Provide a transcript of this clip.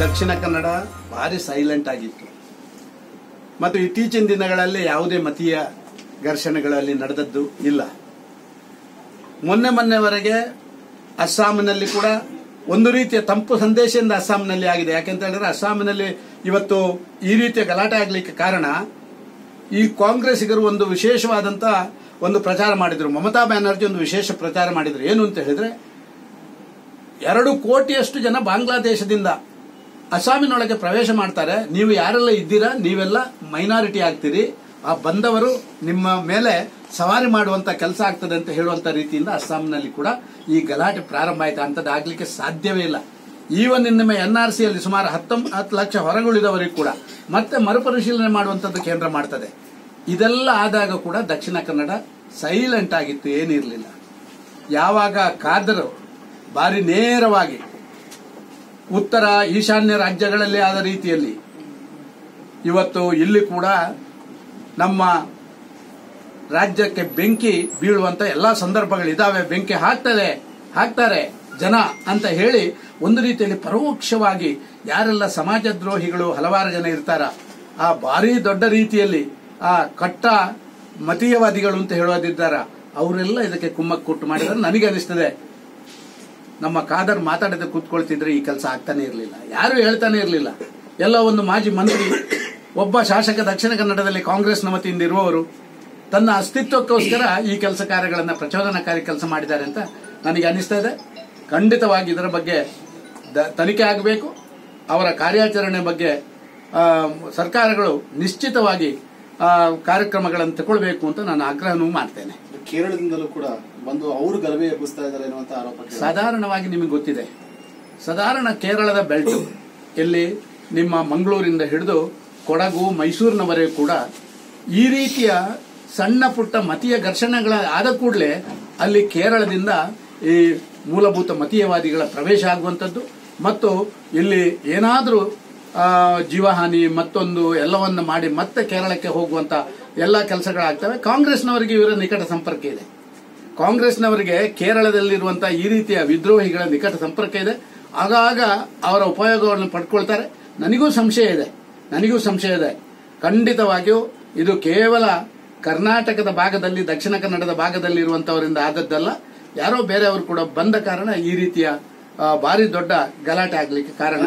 ದಕ್ಷಿಣ ಕನ್ನಡ ಭಾರಿ ಸೈಲೆಂಟ್ ಆಗಿತ್ತು. ಮತ್ತು ಇತ್ತೀಚಿನ ದಿನಗಳಲ್ಲಿ ಯಾವುದೇ ಮತೀಯ ಘರ್ಷಣೆಗಳಲ್ಲಿ ನಡೆದದ್ದು ಇಲ್ಲ. ಮೊನ್ನೆ ಮೊನ್ನೆವರೆಗೆ ಅಸ್ಸಾಂನಲ್ಲಿ ಕೂಡ ಒಂದು ರೀತಿಯ ತಂಪು ಸಂದೇಶದಿಂದ ಅಸ್ಸಾಂನಲ್ಲಿ ಆಗಿದೆ. ಯಾಕೆಂತ ಹೇಳಿದ್ರೆ ಅಸ್ಸಾಂನಲ್ಲಿ ಇವತ್ತು ಈ ರೀತಿಯ ಗಲಾಟೆ ಆಗಲಿಕ್ಕೆ ಕಾರಣ ಈ ಕಾಂಗ್ರೆಸ್ಸಿಗರು ಒಂದು ವಿಶೇಷವಾದಂತ ಒಂದು ಪ್ರಚಾರ ಮಾಡಿದ್ರು. ಮಮತಾ ಬ್ಯಾನರ್ಜಿ ಒಂದು ವಿಶೇಷ ಪ್ರಚಾರ ಮಾಡಿದ್ರು. ಏನು ಅಂತ ಹೇಳಿದ್ರೆ ಎರಡು ಕೋಟಿಯಷ್ಟು ಜನ ಬಾಂಗ್ಲಾದೇಶದಿಂದ ಅಸ್ಸಾಮಿನೊಳಗೆ ಪ್ರವೇಶ ಮಾಡ್ತಾರೆ. ನೀವು ಯಾರೆಲ್ಲ ಇದ್ದೀರಾ, ನೀವೆಲ್ಲ ಮೈನಾರಿಟಿ ಆಗ್ತೀರಿ. ಆ ಬಂದವರು ನಿಮ್ಮ ಮೇಲೆ ಸವಾರಿ ಮಾಡುವಂತ ಕೆಲಸ ಆಗ್ತದೆ ಅಂತ ಹೇಳುವಂತ ರೀತಿಯಿಂದ ಅಸ್ಸಾಂನಲ್ಲಿ ಕೂಡ ಈ ಗಲಾಟೆ ಪ್ರಾರಂಭ ಆಯ್ತು. ಅಂತದ್ದು ಆಗ್ಲಿಕ್ಕೆ ಸಾಧ್ಯವೇ ಇಲ್ಲ. ಈವನ್ ನಿಮ್ಮ ಎನ್ ಆರ್ ಸಿಯಲ್ಲಿ ಸುಮಾರು ಹತ್ತೊಂಬತ್ತು ಲಕ್ಷ ಹೊರಗುಳಿದವರಿಗೆ ಕೂಡ ಮತ್ತೆ ಮರುಪರಿಶೀಲನೆ ಮಾಡುವಂತದ್ದು ಕೇಂದ್ರ ಮಾಡ್ತದೆ. ಇದೆಲ್ಲ ಆದಾಗ ಕೂಡ ದಕ್ಷಿಣ ಕನ್ನಡ ಸೈಲೆಂಟ್ ಆಗಿತ್ತು, ಏನಿರಲಿಲ್ಲ. ಯಾವಾಗ ಕಾದರು ಬಾರಿ ನೇರವಾಗಿ ಉತ್ತರ ಈಶಾನ್ಯ ರಾಜ್ಯಗಳಲ್ಲಿ ಆದ ರೀತಿಯಲ್ಲಿ. ಇವತ್ತು ಇಲ್ಲಿ ಕೂಡ ನಮ್ಮ ರಾಜ್ಯಕ್ಕೆ ಬೆಂಕಿ ಬೀಳುವಂತ ಎಲ್ಲಾ ಸಂದರ್ಭಗಳಿದಾವೆ ಬೆಂಕಿ ಹಾಕ್ತದೆ, ಹಾಕ್ತಾರೆ ಜನ ಅಂತ ಹೇಳಿ ಒಂದು ರೀತಿಯಲ್ಲಿ ಪರೋಕ್ಷವಾಗಿ ಯಾರೆಲ್ಲ ಸಮಾಜ ದ್ರೋಹಿಗಳು ಹಲವಾರು ಜನ ಇರ್ತಾರ, ಆ ಭಾರಿ ದೊಡ್ಡ ರೀತಿಯಲ್ಲಿ ಆ ಕಟ್ಟ ಮತೀಯವಾದಿಗಳು ಅಂತ ಹೇಳೋದಿದ್ದಾರ, ಅವರೆಲ್ಲ ಇದಕ್ಕೆ ಕುಮ್ಮಕ್ಕು ಕೊಟ್ಟು ಮಾಡಿದ್ರೆ ನನಗೆ ಅನಿಸ್ತದೆ ನಮ್ಮ ಕಾದರ್ ಮಾತಾಡದೆ ಕೂತ್ಕೊಳ್ತಿದ್ರೆ ಈ ಕೆಲಸ ಆಗ್ತಾನೆ ಇರಲಿಲ್ಲ. ಯಾರು ಹೇಳ್ತಾನೆ ಇರಲಿಲ್ಲ. ಎಲ್ಲ ಒಂದು ಮಾಜಿ ಮಂತ್ರಿ, ಒಬ್ಬ ಶಾಸಕ ದಕ್ಷಿಣ ಕನ್ನಡದಲ್ಲಿ ಕಾಂಗ್ರೆಸ್ನ ವತಿಯಿಂದ ಇರುವವರು, ತನ್ನ ಅಸ್ತಿತ್ವಕ್ಕೋಸ್ಕರ ಈ ಕೆಲಸ ಕಾರ್ಯಗಳನ್ನ, ಪ್ರಚೋದನಕಾರಿ ಕೆಲಸ ಮಾಡಿದ್ದಾರೆ ಅಂತ ನನಗೆ ಅನಿಸ್ತಾ ಇದೆ. ಖಂಡಿತವಾಗಿ ಇದರ ಬಗ್ಗೆ ತನಿಖೆ ಆಗಬೇಕು. ಅವರ ಕಾರ್ಯಾಚರಣೆ ಬಗ್ಗೆ ಸರ್ಕಾರಗಳು ನಿಶ್ಚಿತವಾಗಿ ಕಾರ್ಯಕ್ರಮಗಳನ್ನು ತಗೊಳ್ಬೇಕು ಅಂತ ನಾನು ಆಗ್ರಹನೂ ಮಾಡ್ತೇನೆ. ಕೇರಳದಿಂದಲೂ ಕೂಡ ಬಂದು ಅವರು ಗಲಭೆ ಎಬ್ಬಿಸ್ತಾ ಇದ್ದಾರೆ ಅನ್ನುವಂತ ಆರೋಪ ಸಾಧಾರಣವಾಗಿ ನಿಮಗೆ ಗೊತ್ತಿದೆ. ಸಾಧಾರಣ ಕೇರಳದ ಬೆಲ್ಟ್ ಇಲ್ಲಿ ನಿಮ್ಮ ಮಂಗಳೂರಿಂದ ಹಿಡಿದು ಕೊಡಗು ಮೈಸೂರಿನವರೆಗೂ ಕೂಡ ಈ ರೀತಿಯ ಸಣ್ಣ ಪುಟ್ಟ ಮತೀಯ ಘರ್ಷಣೆಗಳ ಆದ ಕೂಡಲೇ ಅಲ್ಲಿ ಕೇರಳದಿಂದ ಈ ಮೂಲಭೂತ ಮತೀಯವಾದಿಗಳ ಪ್ರವೇಶ ಆಗುವಂಥದ್ದು ಮತ್ತು ಇಲ್ಲಿ ಏನಾದರೂ ಜೀವಹಾನಿ ಮತ್ತೊಂದು ಎಲ್ಲವನ್ನು ಮಾಡಿ ಮತ್ತೆ ಕೇರಳಕ್ಕೆ ಹೋಗುವಂಥ ಎಲ್ಲ ಕೆಲಸಗಳಾಗ್ತವೆ. ಕಾಂಗ್ರೆಸ್ನವರಿಗೆ ಇವರ ನಿಕಟ ಸಂಪರ್ಕ ಇದೆ. ಕಾಂಗ್ರೆಸ್ನವರಿಗೆ ಕೇರಳದಲ್ಲಿರುವಂತಹ ಈ ರೀತಿಯ ವಿದ್ರೋಹಿಗಳ ನಿಕಟ ಸಂಪರ್ಕ ಇದೆ. ಆಗಾಗ ಅವರ ಉಪಯೋಗವನ್ನು ಪಡ್ಕೊಳ್ತಾರೆ. ನನಗೂ ಸಂಶಯ ಇದೆ. ನನಗೂ ಸಂಶಯ ಇದೆ. ಖಂಡಿತವಾಗಿಯೂ ಇದು ಕೇವಲ ಕರ್ನಾಟಕದ ಭಾಗದಲ್ಲಿ, ದಕ್ಷಿಣ ಕನ್ನಡದ ಭಾಗದಲ್ಲಿ ಇರುವಂತವರಿಂದ ಆದದ್ದಲ್ಲ. ಯಾರೋ ಬೇರೆಯವರು ಕೂಡ ಬಂದ ಕಾರಣ ಈ ರೀತಿಯ ಭಾರಿ ದೊಡ್ಡ ಗಲಾಟೆ ಆಗ್ಲಿಕ್ಕೆ ಕಾರಣ